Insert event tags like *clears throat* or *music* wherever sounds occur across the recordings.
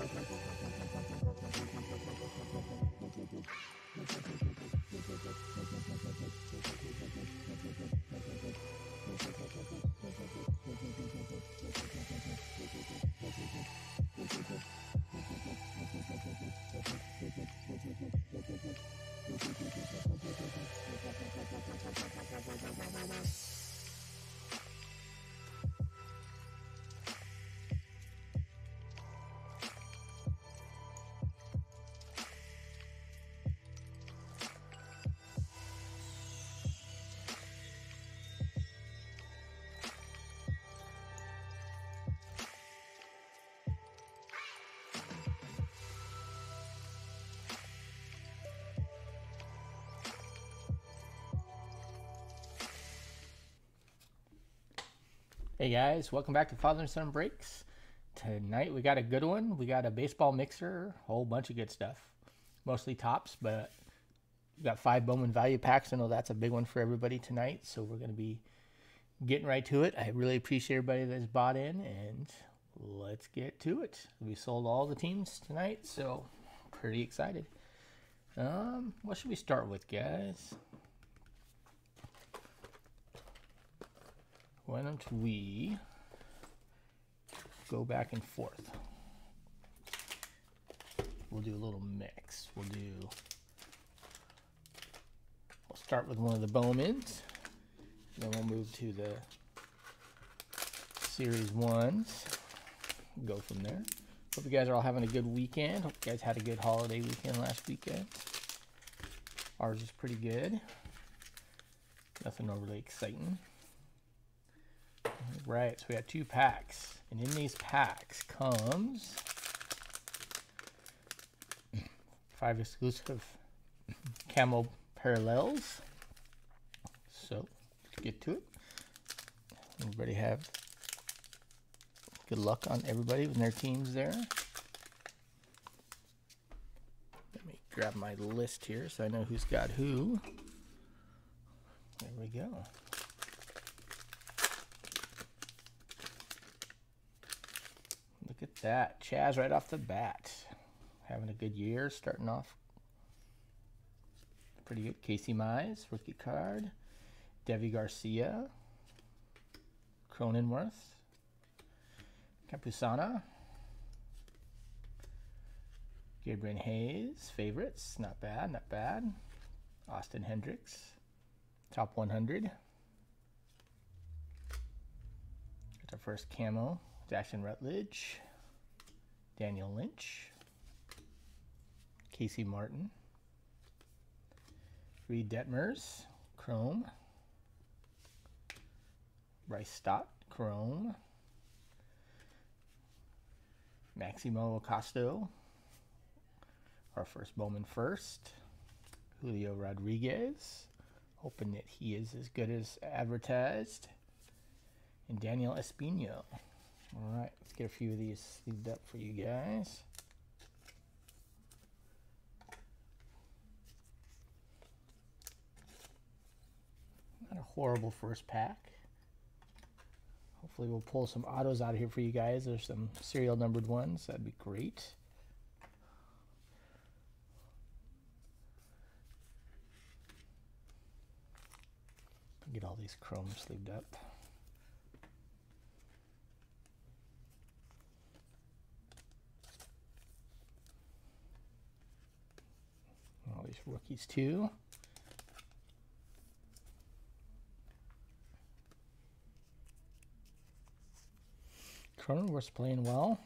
Thank you. Hey guys, welcome back to Father and Son Breaks. Tonight we got a good one. We got a baseball mixer, a whole bunch of good stuff. Mostly tops, but we got five Bowman value packs. I know that's a big one for everybody tonight, so we're going to be getting right to it. I really appreciate everybody that's bought in, and let's get to it. We sold all the teams tonight, so pretty excited. Um, what should we start with, guys? Why don't we go back and forth? We'll do a little mix. We'll do, we'll start with one of the Bowmans, then we'll move to the Series 1s, go from there. Hope you guys are all having a good weekend. Hope you guys had a good holiday weekend last weekend. Ours is pretty good. Nothing overly exciting. Right, so we got two packs. And in these packs comes five exclusive camo parallels. So, let's get to it. Everybody have good luck on everybody with their teams there. Let me grab my list here so I know who's got who. There we go. Look at that. Chaz right off the bat. Having a good year, starting off pretty good. Casey Mize, rookie card. Deivi Garcia. Cronenworth, Campusano, Gabriel Hayes, favorites, not bad, not bad. Austin Hendricks, top 100. It's our first camo, Jackson Rutledge, Daniel Lynch, Casey Martin, Reed Detmers, Chrome, Bryce Stott, Chrome, Maximo Acosta, our first Bowman first, Julio Rodriguez, hoping that he is as good as advertised, and Daniel Espino. All right, let's get a few of these sleeved up for you guys. Not a horrible first pack. Hopefully we'll pull some autos out of here for you guys. There's some serial numbered ones. That'd be great. Get all these chrome sleeved up. All these rookies too. Cronenworth's playing well.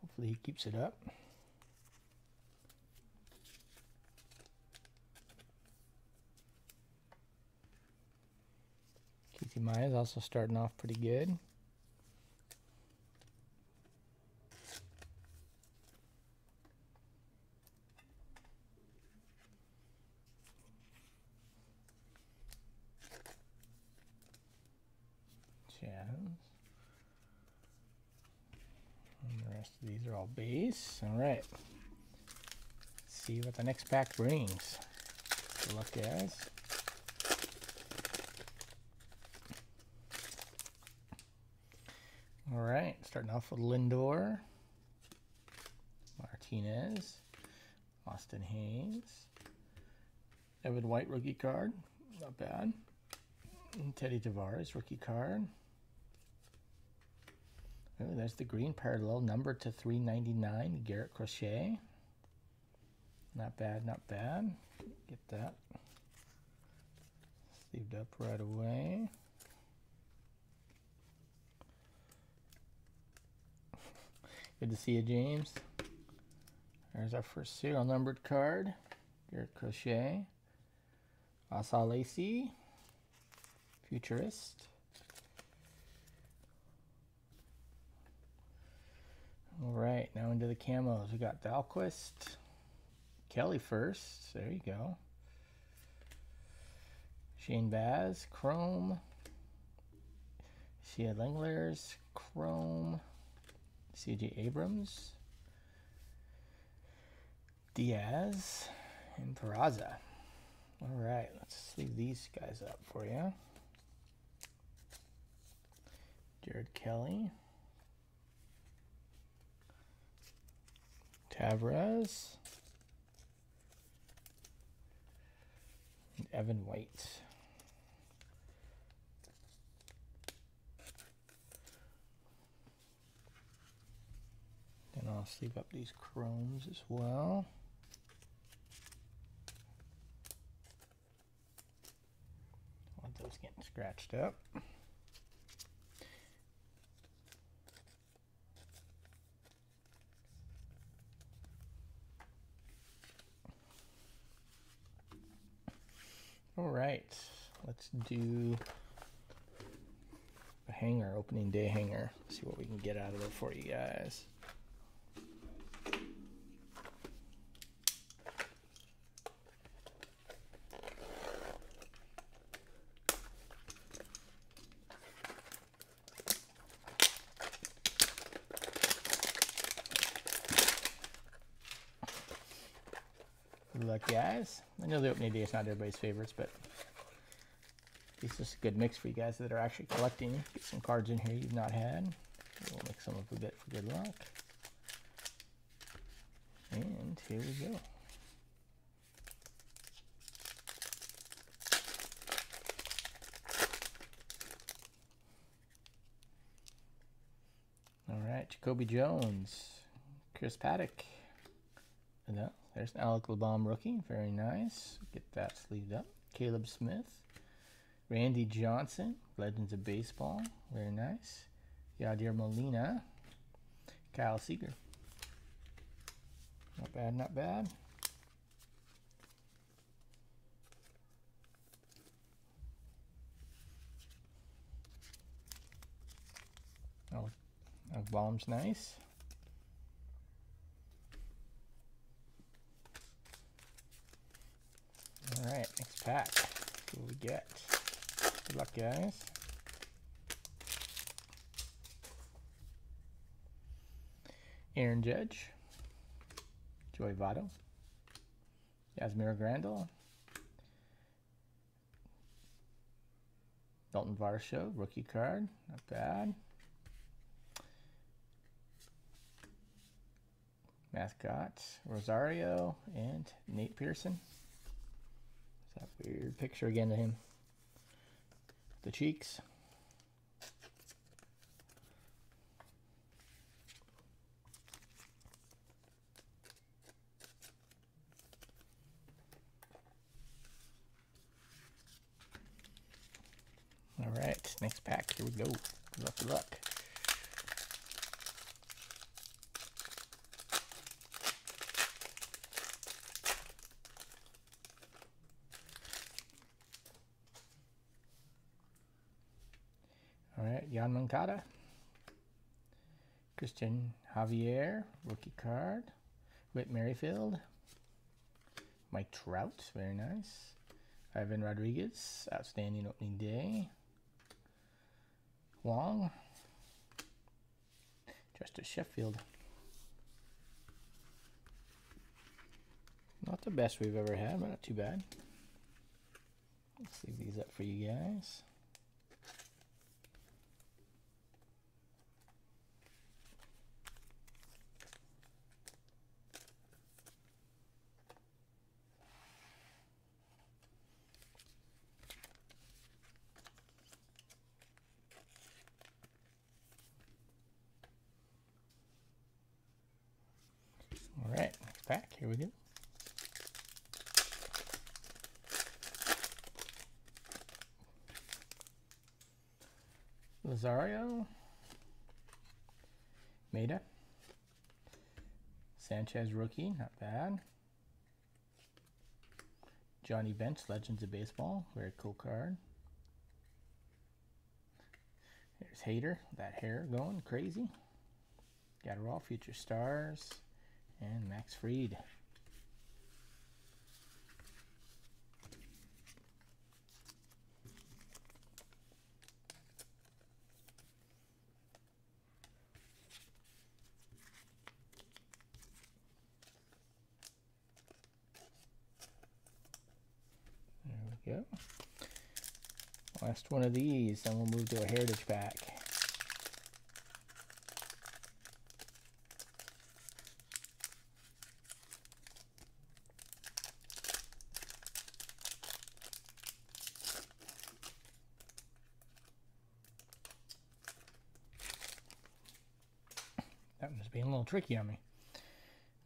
Hopefully he keeps it up. Keithy Maya is also starting off pretty good. of these are. All right. See what the next pack brings. Good luck, guys. All right, starting off with Lindor, Martinez, Austin Hays, Evan White rookie card, not bad. And Leody Taveras rookie card. Oh, there's the green parallel number to 399, Garrett Crochet. Not bad, not bad. Get that sleeved up right away. *laughs* Good to see you, James. There's our first serial numbered card. Garrett Crochet. Asa Lacy. Futurist. All right, now into the camos. We got Dalquist, Kelley first. There you go. Shane Baz, Chrome. Shea Langeliers, Chrome. CJ Abrams. Diaz and Peraza. All right, let's leave these guys up for you. Jared Kelley. Taveras. And Evan White. Then I'll sleeve up these chromes as well. Don't Want those getting scratched up. All right, let's do a hanger, opening day hanger. See what we can get out of it for you guys. it's not everybody's favorites, but it's just a good mix for you guys that are actually collecting. Get some cards in here you've not had. We'll mix them up a bit for good luck. And here we go. All right, Jacoby Jones, Chris Paddock. No, there's an Alec LeBomb rookie. Very nice. Get that sleeved up. Caleb Smith. Randy Johnson, Legends of Baseball. Very nice. Yadier Molina. Kyle Seager. Not bad, not bad. Oh, oh bomb's nice. All right, next pack. what we get. Good luck, guys. Aaron Judge, Joey Votto, Yasmani Grandal, Dalton Varsho, rookie card, not bad. Mascot, Rosario, and Nate Pearson. Weird picture again of him. The cheeks. All right, next pack. Here we go. Good luck, good luck. All right, Jan Moncada. Cristian Javier, rookie card. Whit Merrifield. Mike Trout, very nice. Ivan Rodriguez, outstanding opening day. Wong. Justus Sheffield. Not the best we've ever had, but not too bad. Let's leave these up for you guys. All right, next pack. Here we go. Lazario. Maeda. Sanchez rookie, not bad. Johnny Bench, Legends of Baseball, very cool card. There's Hader, that hair going crazy. Got it all, Future Stars. And Max Fried. There we go. Last one of these, then we'll move to a heritage pack. That was being a little tricky on me.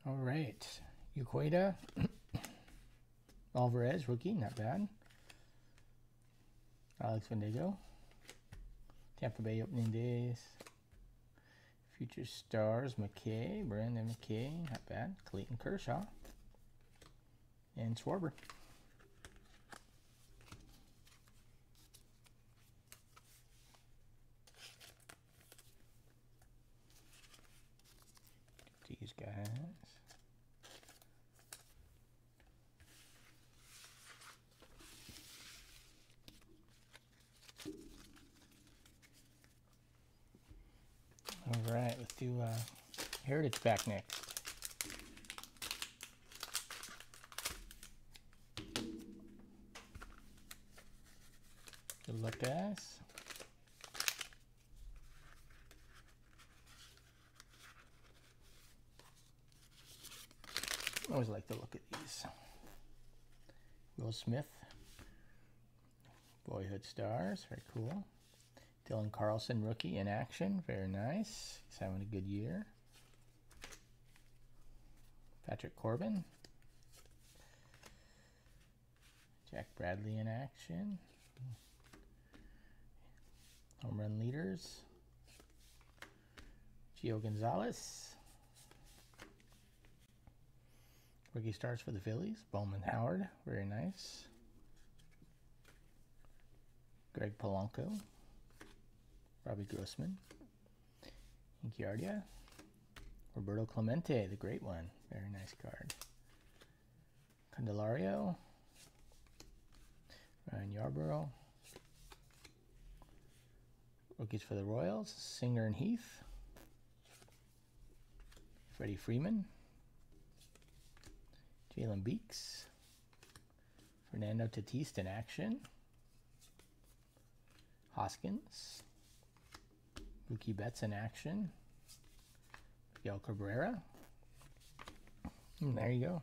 All right. Uqueda. *clears throat* Alvarez, rookie, not bad. Alex Verdugo. Tampa Bay opening days. Future Stars, McKay, Brendan McKay, not bad. Clayton Kershaw. And Schwarber. These guys. All right, let's do uh, Heritage back next. Good luck, guys. I always like to look at these. Will Smith, Boyhood Stars, very cool. Dylan Carlson, rookie in action. Very nice. He's having a good year. Patrick Corbin. Jack Bradley in action. Home run leaders. Gio Gonzalez. Rookie stars for the Phillies. Bowman Howard. Very nice. Greg Polanco. Robbie Grossman. Inkiardia. Roberto Clemente, the great one. Very nice card. Candelario. Ryan Yarbrough. Rookies for the Royals, Singer and Heath. Freddie Freeman. Jalen Beeks. Fernando Tatis in action. Hoskins. Mookie Betts in action. Miguel Cabrera. And there you go.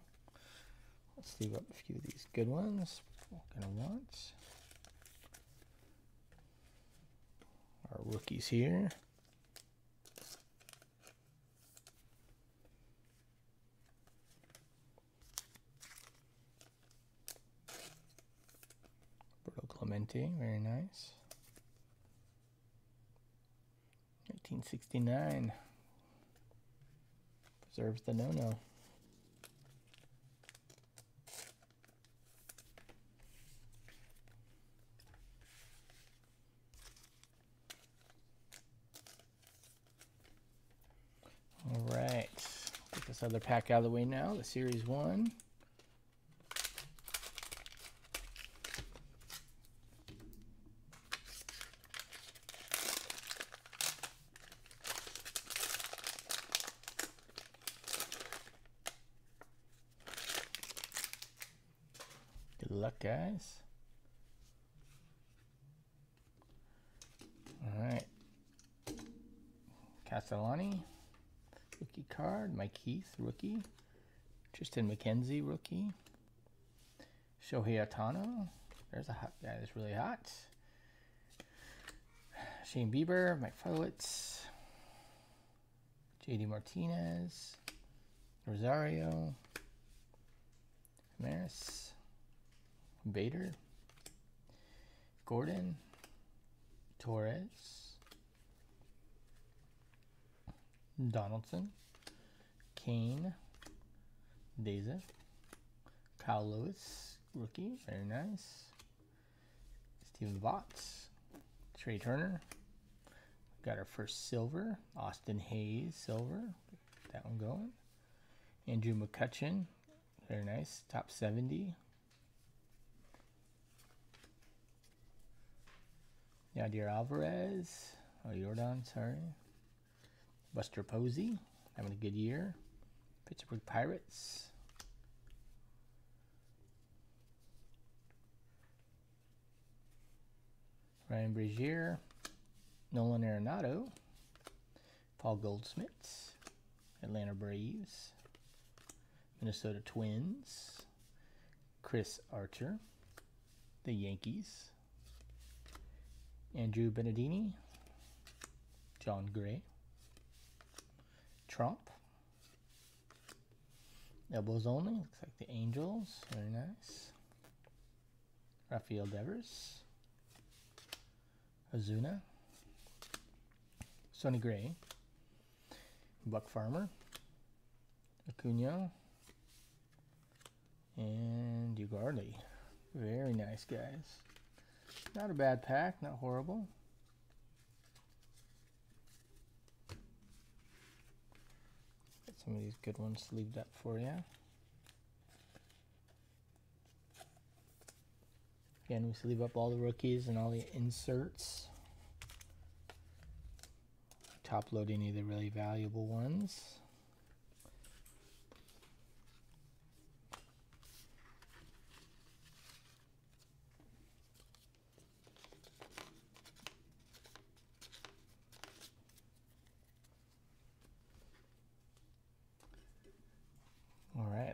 Let's leave up a few of these good ones. We're gonna want our rookies here. Roberto Clemente, very nice. 1969 preserves the no-no. All right, get this other pack out of the way now. The series one. Good luck, guys. All right. Castellani, rookie card. Mike Heath, rookie. Triston McKenzie, rookie. Shohei Ohtani. There's a hot guy that's really hot. Shane Bieber, Mike Folowitz, JD Martinez, Rosario, Maris, Bader, Gordon, Torres, Donaldson, Kane, Daza, Kyle Lewis, rookie, very nice. Stephen Votts, Trea Turner. We Got our first silver, Austin Hays silver. That one going. Andrew McCutchen, very nice, top 70. Yadier Alvarez. Oh, Jordan, sorry. Buster Posey, having a good year. Pittsburgh Pirates. Ryan Brasier. Nolan Arenado. Paul Goldschmidt. Atlanta Braves. Minnesota Twins. Chris Archer. The Yankees. Andrew Benintendi, Jon Gray, Trump, Elbows Only, looks like the Angels, very nice. Rafael Devers, Azuna, Sonny Gray, Buck Farmer, Acuna, and Ugardi. Very nice, guys. Not a bad pack, not horrible. Some of these good ones sleeved up for you. Again, we sleeve up all the rookies and all the inserts. Top load any of the really valuable ones.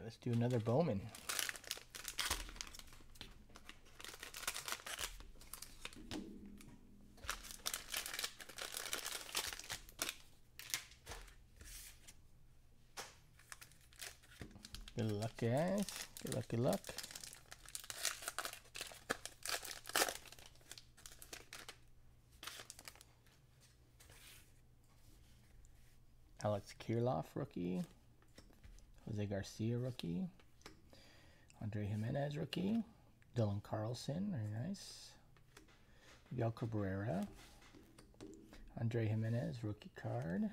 let's do another Bowman. Good luck, guys. Good luck, good luck. Alex Kirilloff, rookie. Jose Garcia, rookie. Andre Jimenez, rookie. Dylan Carlson, very nice. Miguel Cabrera. Andre Jimenez, rookie card.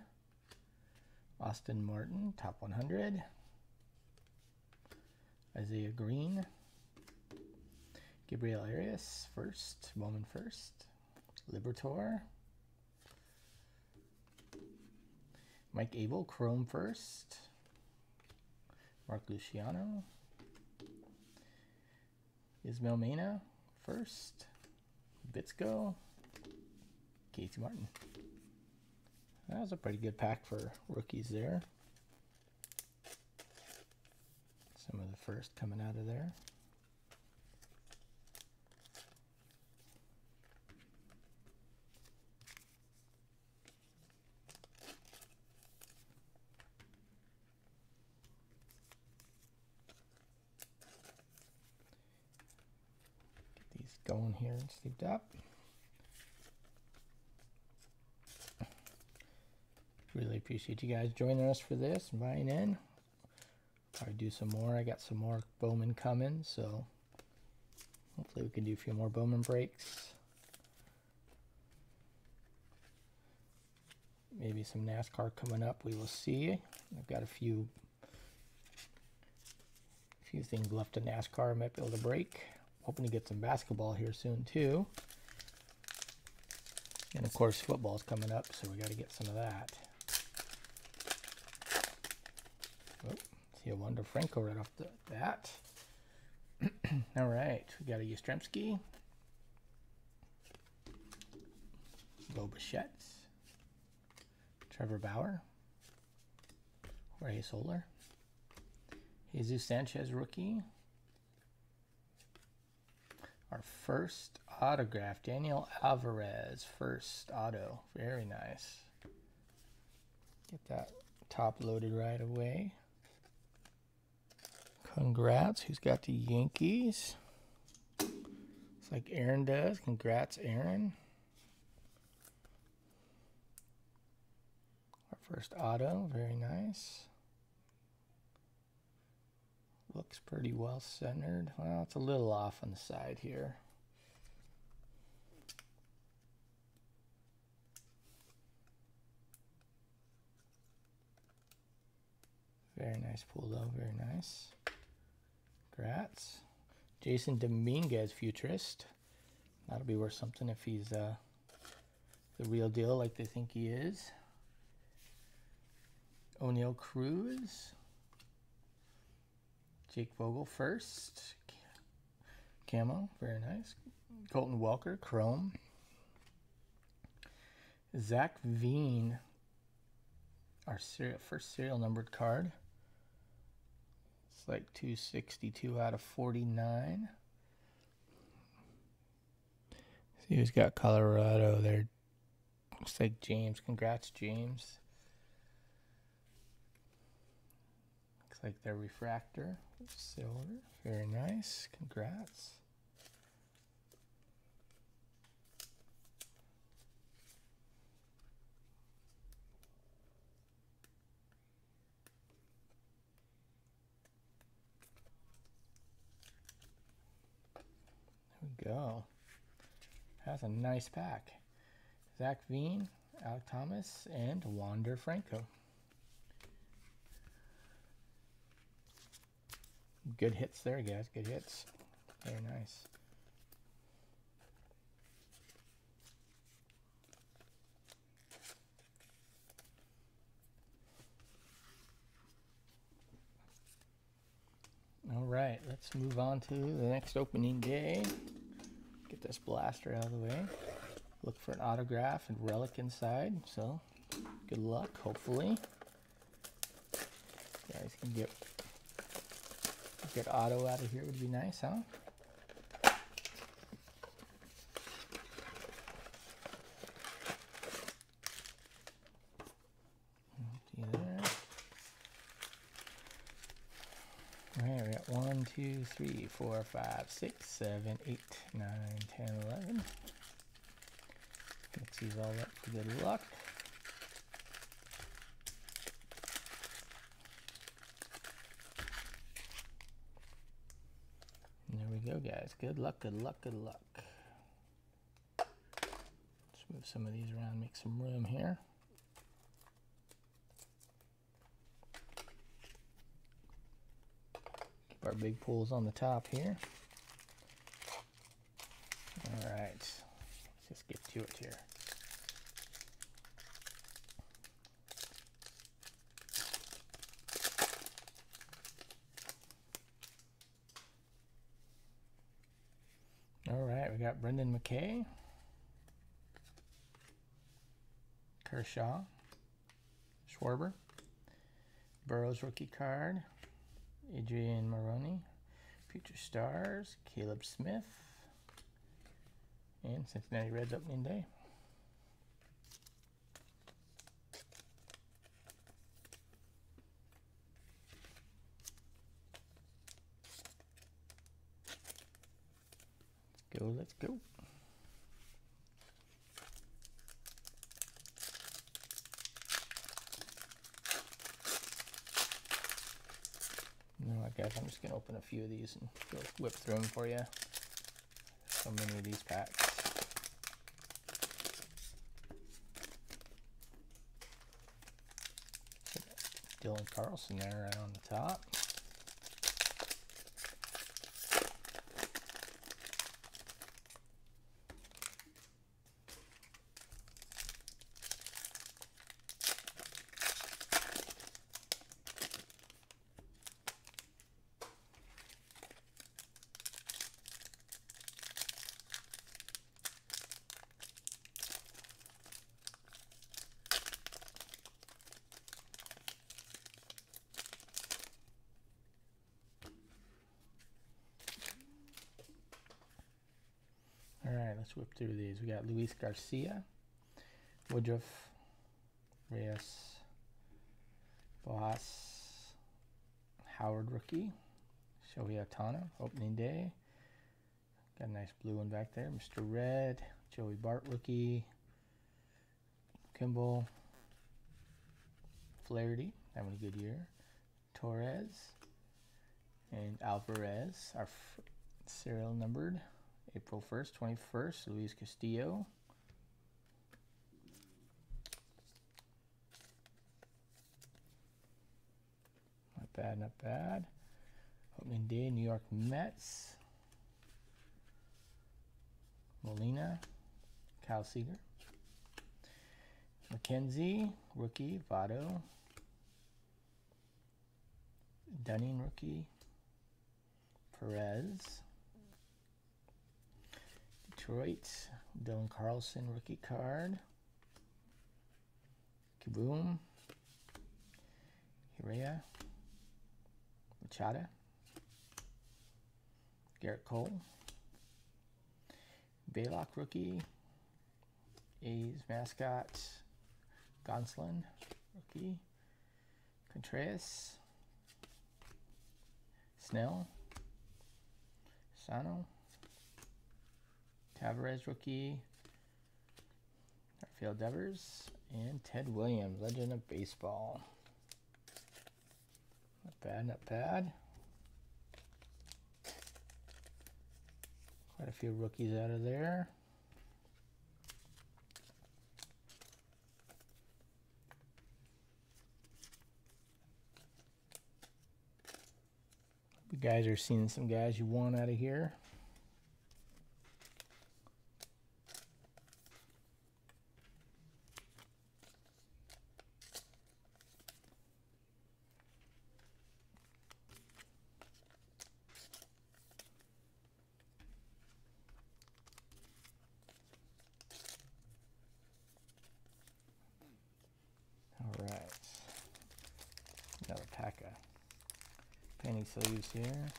Austin Martin, top 100. Isaiah Green. Gabriel Arias, first. Bowman first. Libertor. Mick Abel, Chrome first. Mark Luciano. Ismael Mena, first. Bitsko. Casey Martin. That was a pretty good pack for rookies there. Some of the first coming out of there. Get these sleeved up. Really appreciate you guys joining us for this and buying in. Probably do some more. I got some more Bowman coming, so hopefully we can do a few more Bowman breaks. Maybe some NASCAR coming up. We will see. I've got a few few things left in NASCAR I might be able to break. Hoping to get some basketball here soon too. And of course football's coming up, so we got to get some of that. Oh, see a Wander Franco right off the bat. *clears throat* All right, we got a Yastrzemski. Bo Bichette. Trevor Bauer. Jorge Soler. Jesus Sanchez rookie. Our first autograph, Daniel Alvarez, first auto. Very nice. Get that top loaded right away. Congrats. Who's got the Yankees? It's like Aaron does. Congrats, Aaron. Our first auto. Very nice. Looks pretty well centered. Well, it's a little off on the side here. Very nice pull though, very nice. Congrats. Jasson Dominguez, futurist. That'll be worth something if he's uh, the real deal like they think he is. Oneil Cruz. Jake Vogel first. Camo, very nice. Colton Welker, Chrome. Zach Veen, our serial, first serial numbered card. It's like 262 out of 49. See who's got Colorado there. Looks like James. Congrats, James. Like their refractor. Silver. Very nice. Congrats. There we go. That's a nice pack. Zach Veen, Alek Thomas, and Wander Franco. Good hits there, guys. Good hits. Very nice. All right, let's move on to the next opening day. Get this blaster out of the way. Look for an autograph and relic inside. So, good luck, hopefully. You guys can get get auto out of here would be nice, huh? All right, There. three, four, five, six, seven, eight, nine, ten, eleven. Mix these all up for good luck. And there we go, guys. Good luck, good luck, good luck. Let's move some of these around, make some room here. Keep our big pools on the top here. All right, let's just get to it here. All right, we got Brendan McKay, Kershaw, Schwarber, Burrows rookie card, Adrian Maroney, Future Stars, Caleb Smith, and Cincinnati Reds opening day. Go, let's go. What, guys? I'm just going to open a few of these and go whip through them for you. So many of these packs. Dylan Carlson there right on the top. All right, let's through. We got Luis Garcia, Woodruff, Reyes, Boss, Howard rookie, Shohei Ohtani, opening day. Got a nice blue one back there. Mr. Red, Joey Bart rookie, Kimball, Flaherty, having a good year. Torres, and Alvarez, our serial numbered. April 1st, 21st, Luis Castillo. Not bad, not bad. Opening day, New York Mets. Molina, Cal Seager. McKenzie, rookie, Votto. Dunning, rookie. Perez. Detroit, Dylan Carlson rookie card. Kaboom. Hirea. Machado. Gerrit Cole. Baylock rookie. A's mascot. Gonsolin rookie. Contreras. Snell. Sano. Taveras rookie, Rafael Devers, and Ted Williams, Legend of Baseball. Not bad, not bad. Quite a few rookies out of there. You guys are seeing some guys you want out of here. All right. Another pack sleeves here.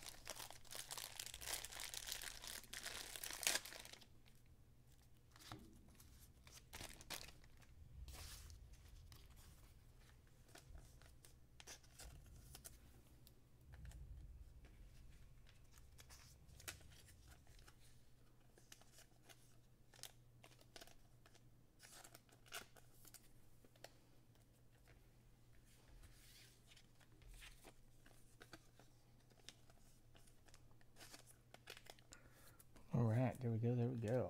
there we go, there we go.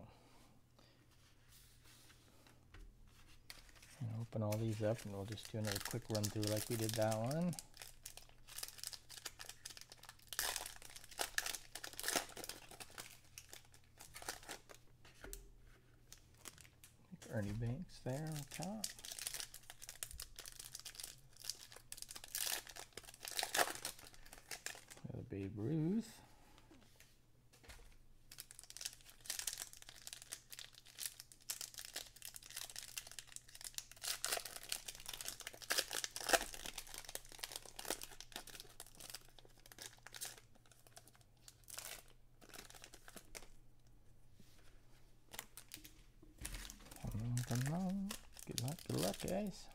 And open all these up and we'll just do another quick run through like we did that one. Ernie Banks there on top. The Babe Ruth. Good luck, good luck, guys.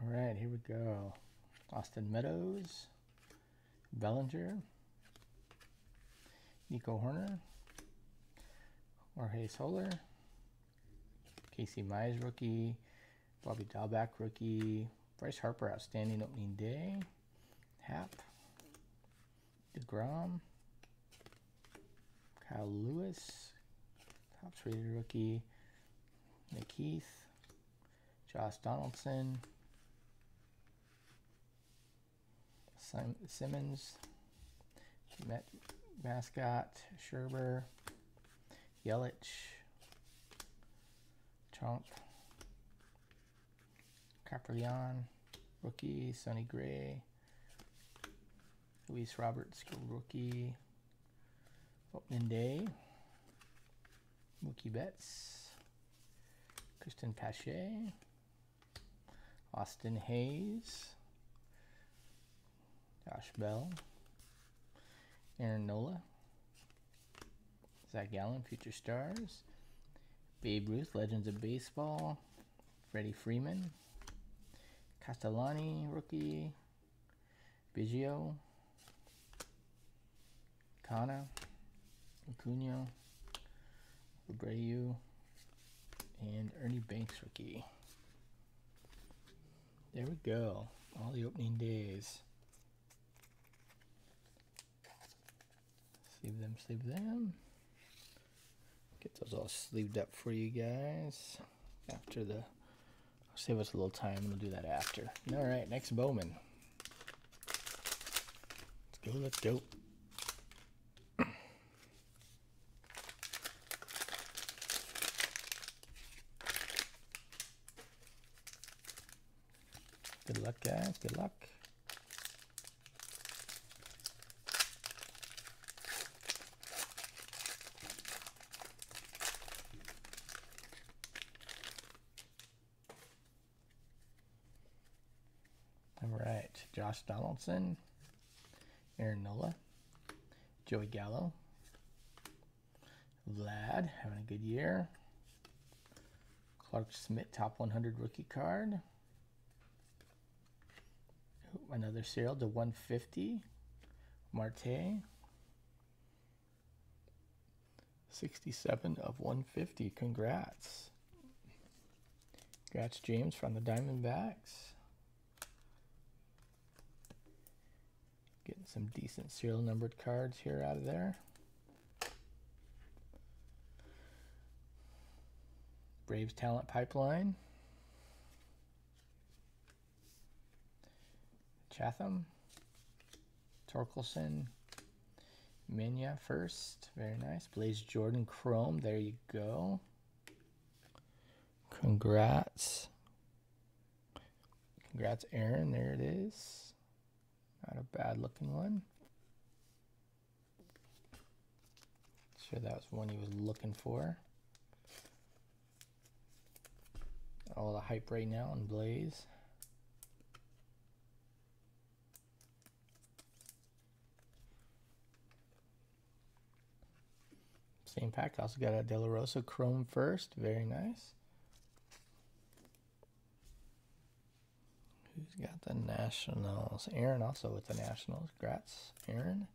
All right, here we go. Austin Meadows, Bellinger, Nico Hoerner, Jorge Soler, Casey Mize rookie, Bobby Dalbec rookie, Bryce Harper outstanding opening day, Happ, DeGrom, Kyle Lewis, top rated rookie, Nick Josh Donaldson, Sim Simmons, Met Mascot, Schwarber, Yelich, Chomp, Caprion, rookie, Sonny Gray, Luis Roberts, rookie, opening day, Mookie Betts, Cristian Pache, Austin Hays, Josh Bell, Aaron Nola, Zach Gallen, Future Stars, Babe Ruth, Legends of Baseball, Freddie Freeman, Castellani, rookie, Biggio, Kana, Acuna, Abreu, and Ernie Banks, rookie. There we go. All the opening days. Sleeve them, sleeve them. Get those all sleeved up for you guys after the. Save us a little time we'll do that after. All right, next Bowman. Let's go, let's go. Good luck, guys. Good luck. All right, Josh Donaldson, Aaron Nola, Joey Gallo, Vlad having a good year, Clarke Schmidt top 100 rookie card, another serial to 150, Marte, 67 of 150. Congrats. Congrats, James, from the Diamondbacks. Getting some decent serial numbered cards here out of there. Braves talent pipeline. Chatham. Torkelson. Minya first. Very nice. Blaze Jordan Chrome. There you go. Congrats. Congrats, Aaron. There it is. Bad looking one. Sure that was one he was looking for. All the hype right now on Blaze. same pack. Also got a De La Rosa Chrome first. Very nice. Who's got the Nationals? Aaron also with the Nationals. Grats, Aaron.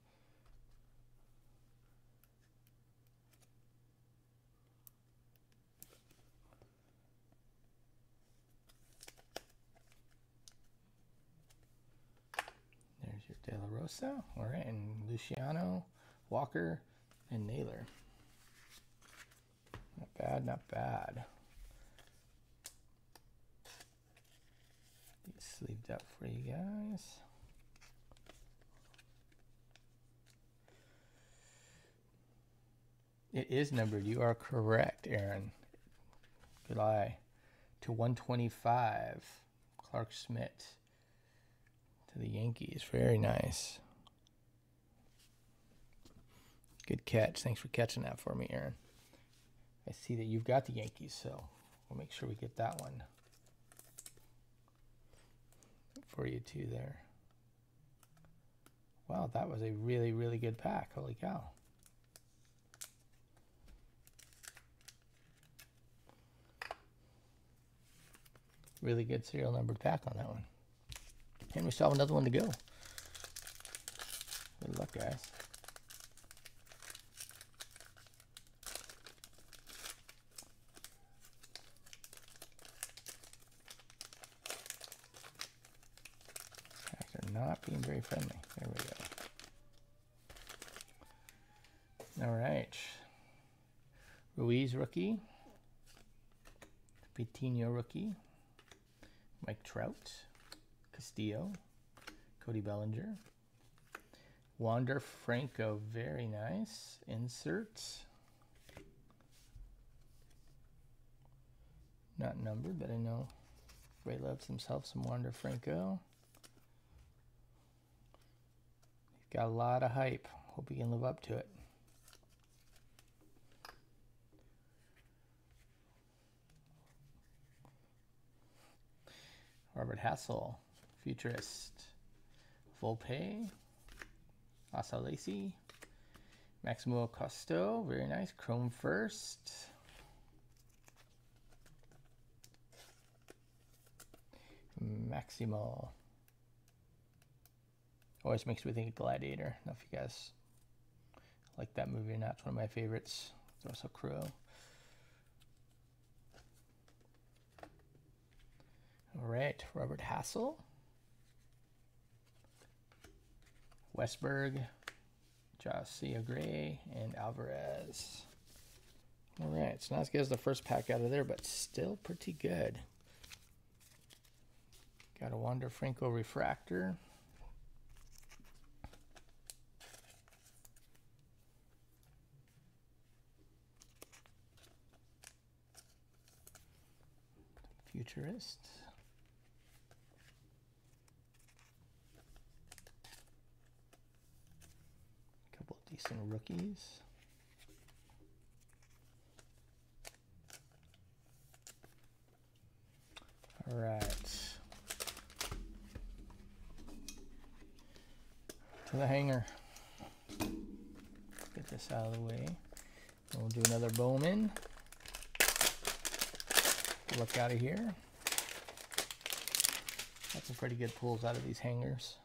There's your De La Rosa. All right, and Luciano, Walker, and Naylor. Not bad, not bad. These sleeved up for you guys. It is numbered. You are correct, Aaron. Good eye. To 125, Clarke Schmidt to the Yankees. Very nice. Good catch. Thanks for catching that for me, Aaron. I see that you've got the Yankees, so we'll make sure we get that one for you too there. Wow, that was a really, really good pack. Holy cow. Really good serial numbered pack on that one. And we still have another one to go. Good luck, guys. Packs are not being very friendly. There we go. All right. Ruiz rookie. Patiño rookie. Mike Trout. Castillo, Cody Bellinger, Wander Franco, very nice. Insert. Not numbered, but I know Ray loves himself some Wander Franco. He's got a lot of hype. Hope he can live up to it. Robert Hassell. Futurist, Volpe, Asa Lacy, Maximo Acosta, very nice, Chrome first. Maximo. Always makes me think of Gladiator. I don't know if you guys like that movie or not. It's one of my favorites. It's also Crowe. All right, Robert Hassell. Westburg, Josiah Gray, and Alvarez. All right, so not as good as the first pack out of there, but still pretty good. Got a Wander Franco refractor. Futurist. Couple of decent rookies. All right. To the hanger. Get this out of the way. We'll do another Bowman. Look out of here. Got some pretty good pulls out of these hangers.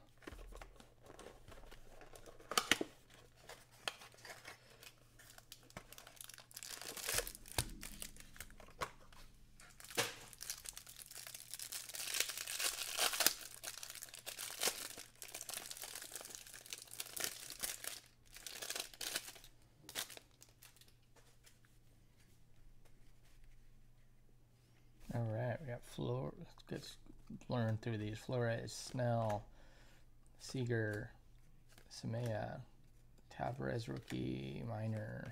All right, we got Flor. Let's through these. Flores, Snell, Seager, Samea, Taveras rookie, Minor,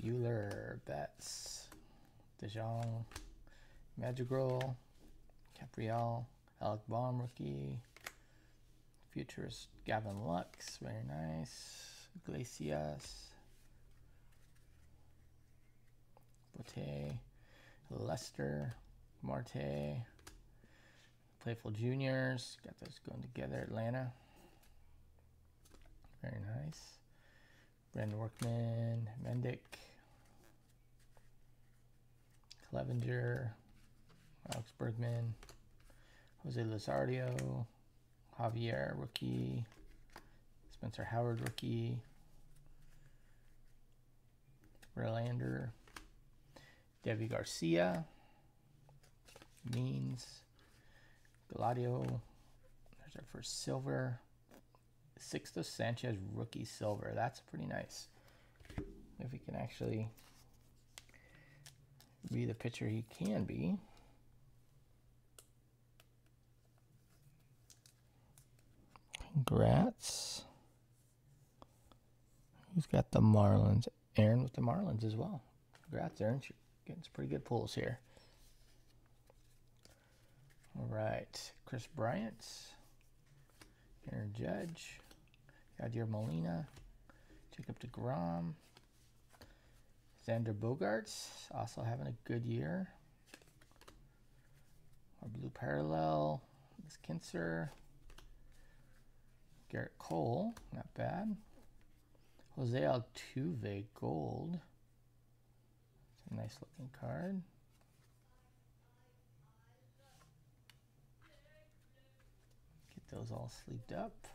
Buehler, Betts, DeJong, Madrigal, Capriel, Alec Bohm rookie, Futurist Gavin Lux, very nice. Iglesias. Bote, Lester, Marte, Playful Juniors. Got those going together. Atlanta. Very nice. Brandon Workman, Mendick, Clevenger, Alex Bregman, Jose Luzardo, Javier, rookie, Spencer Howard, rookie, Verlander, Deivi Garcia, Means, Gladio, there's our first silver, Sixto Sanchez rookie silver. That's pretty nice. If he can actually be the pitcher he can be. Congrats. Who's got the Marlins? Aaron with the Marlins as well. Congrats, Aaron. You're getting some pretty good pulls here. All right. Kris Bryant. Aaron Judge. Yadier Molina. Jacob DeGrom. Xander Bogaerts. Also having a good year. Our blue parallel. This Kinser. Gerrit Cole, not bad. Jose Altuve gold. A nice looking card. Those all sleeved up.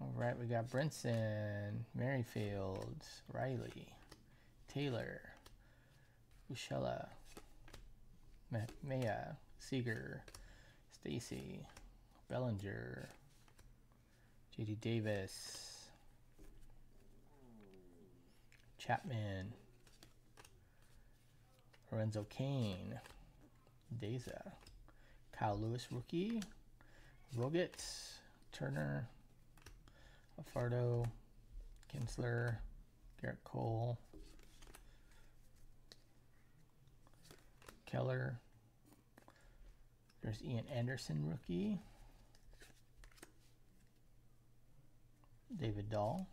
All right, we got Brinson, Merrifield, Riley, Taylor, Urshela, Maya, Seager, Stacy, Bellinger, JD Davis, Chapman, Lorenzo Cain, Daza, Kyle Lewis rookie, Vogt, Turner, Afardo, Kinsler, Gerrit Cole, Keller. There's Ian Anderson rookie. David Dahl,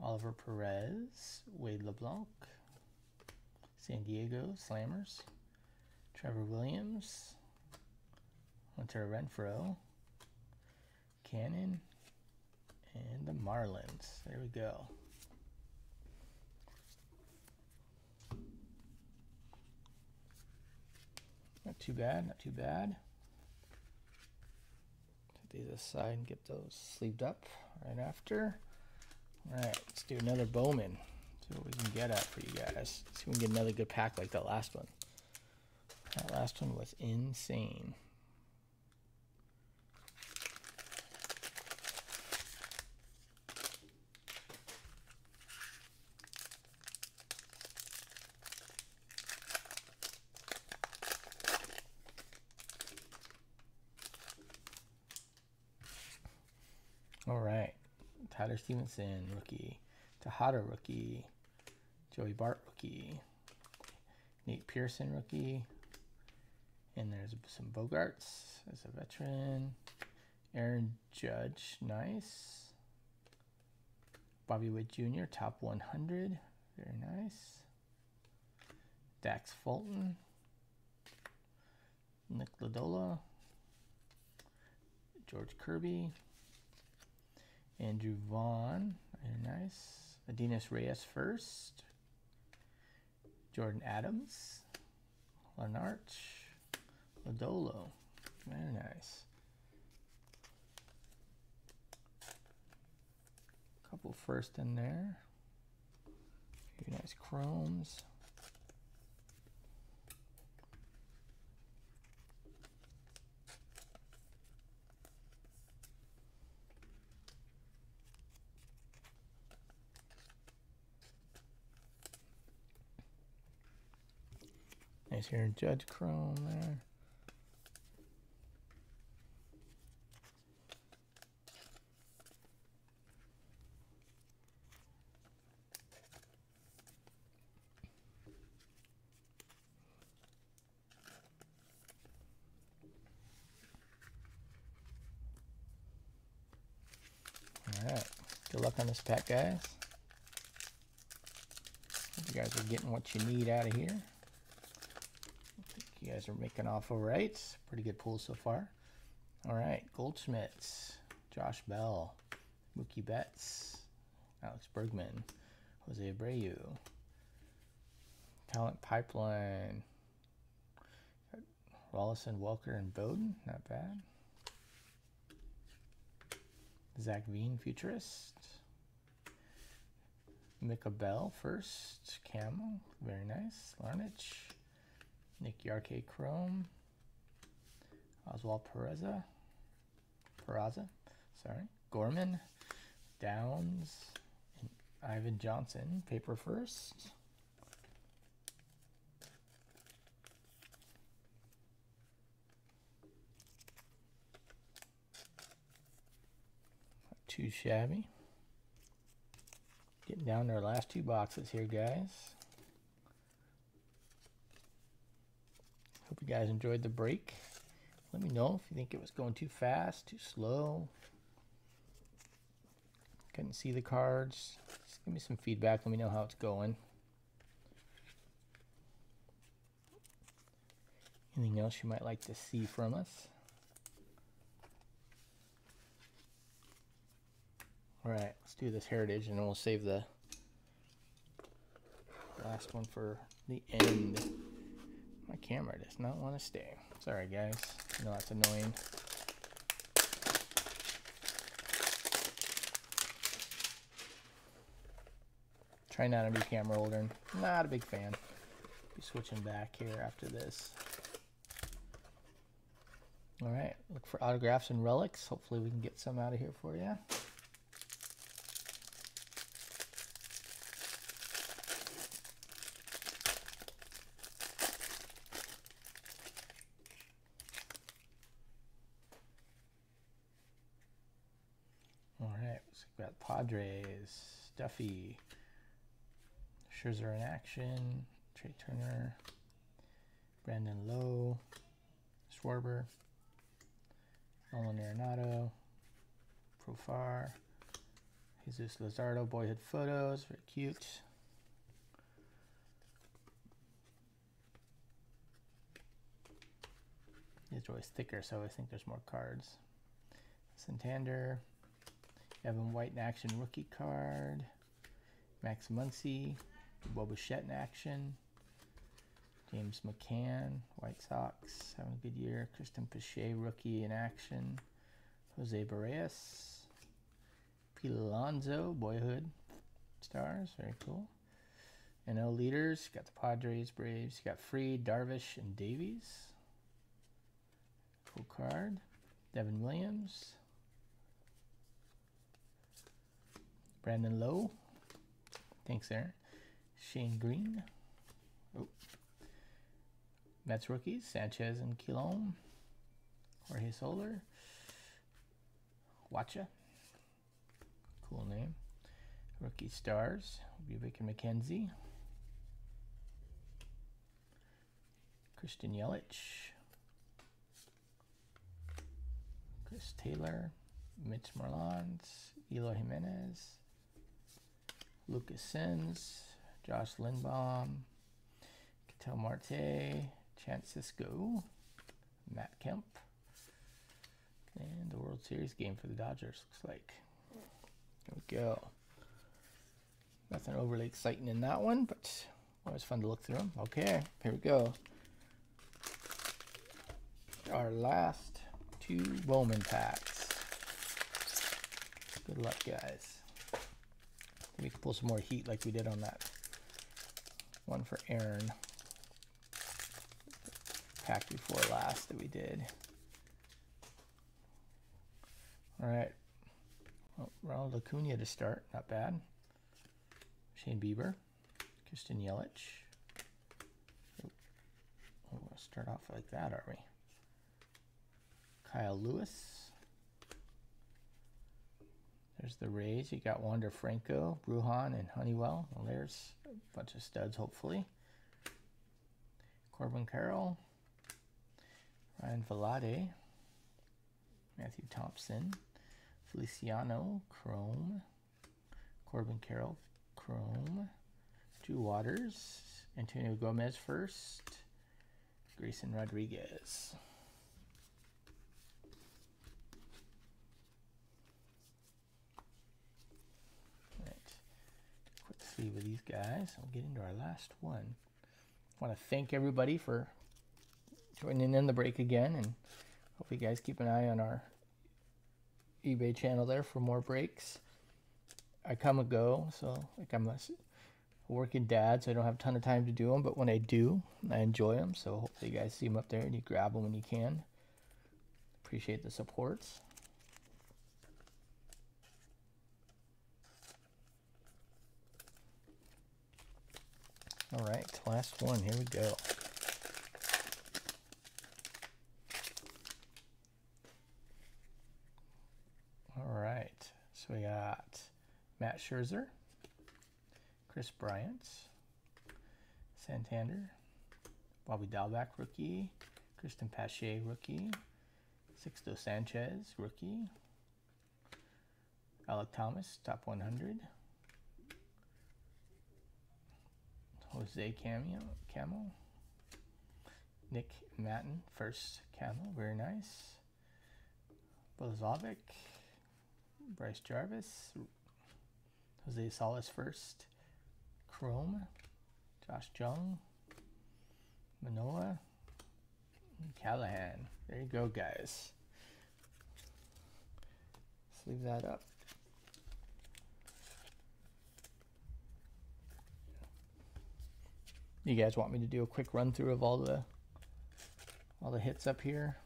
Oliver Perez, Wade LeBlanc, San Diego Slammers, Trevor Williams, Hunter Renfroe, Cannon, and the Marlins. There we go. Not too bad, not too bad Put these aside and get those sleeved up right after. All right, let's do another Bowman. See what we can get at for you guys. See if we can get another good pack like that last one. That last one was insane. All right. Tyler Stephenson, rookie. Tejada, rookie. Joey Bart, rookie. Nate Pearson, rookie. And there's some Bogaerts as a veteran. Aaron Judge, nice. Bobby Witt Jr., top 100. Very nice. Dax Fulton. Nick Lodolo. George Kirby. Andrew Vaughn, very nice. Adonis Reyes first. Jordan Adams. Larnach. Lodolo. Very nice. Couple first in there. Very nice chromes. Nice here, Judge Chrome there. Alright, good luck on this pack, guys. Hope you guys are getting what you need out of here. You guys are making off all right. Pretty good pool so far. All right, Goldschmidt's, Josh Bell, Mookie Betts, Alex Bregman, Jose Abreu, Talent Pipeline, Rolison, Welker, and Bowden. Not bad. Zach Veen, Futurist. Mika Bell first. Camel, Very nice. Larnach. Nick Yorke Chrome. Oswald Pereza. Peraza. Sorry. Gorman. Downs. And Ivan Johnson. Paper first. Not too shabby. Getting down to our last two boxes here, guys. Hope you guys enjoyed the break. Let me know if you think it was going too fast, too slow. Couldn't see the cards. Just give me some feedback. Let me know how it's going. Anything else you might like to see from us? All right, let's do this heritage and then we'll save the last one for the end. My camera does not want to stay. Sorry, guys. I know that's annoying. Try not to be camera holder. Not a big fan. Be switching back here after this. All right, look for autographs and relics. Hopefully we can get some out of here for you. We've got Padres, Duffy, Scherzer in action, Trea Turner, Brandon Lowe, Schwarber, Nolan Arenado, Profar, Jesus Luzardo, boyhood photos, very cute. These are always thicker, so I think there's more cards. Santander, Evan White in action. Rookie card. Max Muncy, Bo Bichette in action. James McCann, White Sox, having a good year. Cristian Pache, rookie in action. Jose Berrios. Pete Alonso, boyhood stars, very cool. NL leaders, got the Padres, Braves, got Fried, Darvish, and Davies. Cool card. Devin Williams. Brandon Lowe. Thanks, Aaron. Shane Greene. Oh. Mets rookies, Sanchez and Kilome. Jorge Soler. Watcha. Cool name. Rookie stars, Bubic and McKenzie. Christian Yelich. Chris Taylor. Mitch Merlans. Eloy Jimenez. Lucas Sims, Josh Lindblom, Ketel Marte, Chance Sisco, Matt Kemp, and the World Series game for the Dodgers, looks like. There we go. Nothing overly exciting in that one, but always fun to look through them. Okay, here we go. Our last two Bowman packs. Good luck, guys. Pull some more heat like we did on that one for Aaron. Pack before last that we did. All right. Well, Ronald Acuna to start. Not bad. Shane Bieber. Christian Yelich. We're going to start off like that, are we? Kyle Lewis. There's the Rays. You got Wander Franco, Bruján, and Honeywell. Well, there's a bunch of studs, hopefully. Corbin Carroll, Ryan Vilade, Matthew Thompson, Feliciano, Chrome, Corbin Carroll, Chrome, Drew Waters, Antonio Gomez first, Grayson Rodriguez. See with these guys. We'll get into our last one. I want to thank everybody for joining in the break again, and hope you guys keep an eye on our eBay channel there for more breaks. I come and go, so like I'm a working dad, so I don't have a ton of time to do them, but when I do, I enjoy them. So hopefully you guys see them up there and you grab them when you can. Appreciate the supports. All right, last one. Here we go. All right, so we got Matt Scherzer, Kris Bryant, Santander, Bobby Dalbec, rookie, Cristian Pache, rookie, Sixto Sanchez, rookie, Alek Thomas, top 100. Jose Cameo, Camo. Nick Maton, first camo, very nice. Bozovic, Bryce Jarvis, Jose Salas first, Chrome, Josh Jung, Manoa, Callahan. There you go, guys. Let's leave that up. You guys want me to do a quick run through of all the all the hits up here?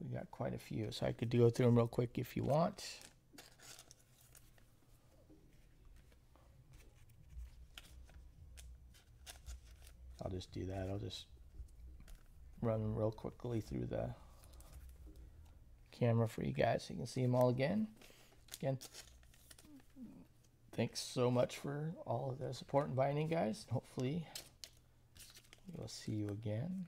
We got quite a few, so I could go through them real quick if you want. I'll just do that. I'll just run real quickly through the camera for you guys so you can see them all again. Again, thanks so much for all of the support and buying guys. Hopefully, we'll see you again.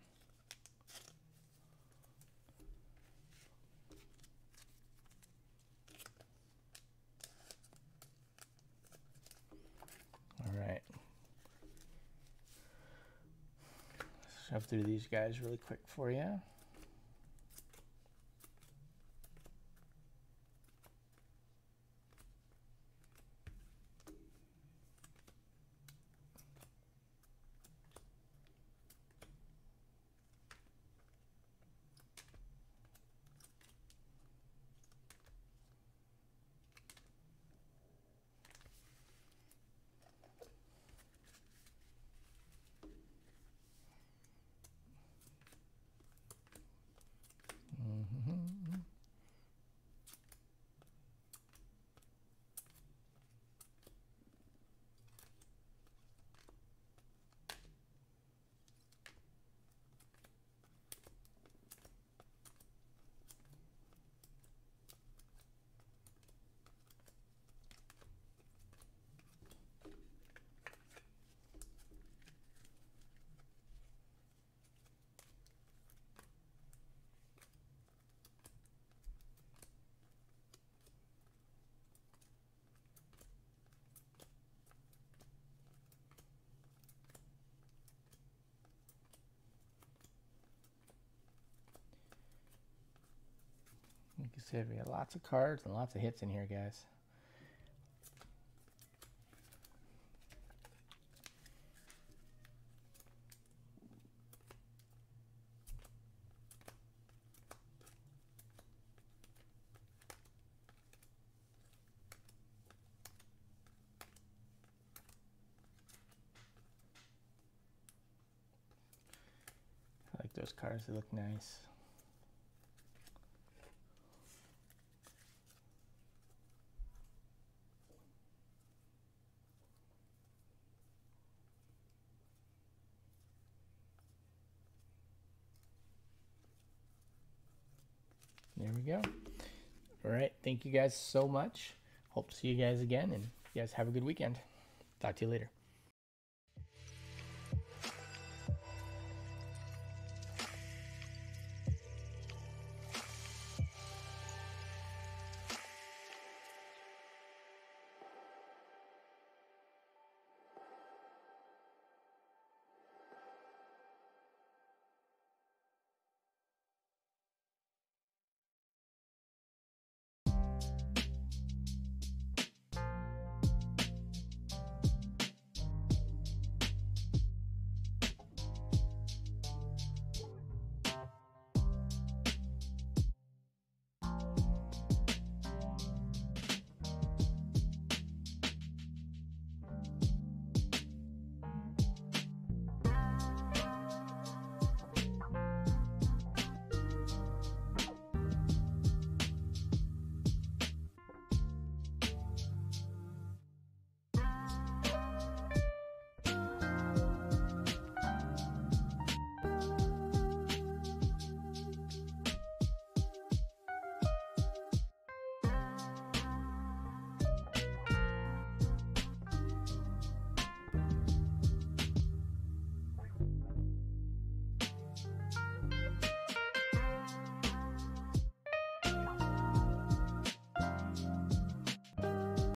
All right. Shove through these guys really quick for you. I said, we got lots of cards and lots of hits in here, guys. I like those cards, they look nice. There we go. All right. Thank you guys so much. Hope to see you guys again. And you guys have a good weekend. Talk to you later.